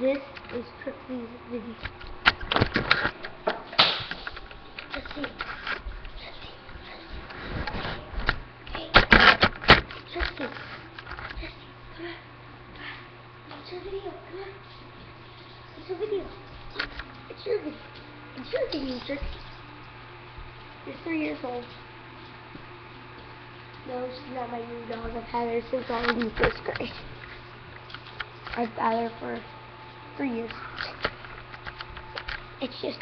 This is Trixie's video. Let's see. Let's see. Let's see. it's your video. Let's see. Let's see. Let's see. Let's see. Let's see. Let's see. Let's see. Let's see. Let's see. Let's see. Let's see three years. It's just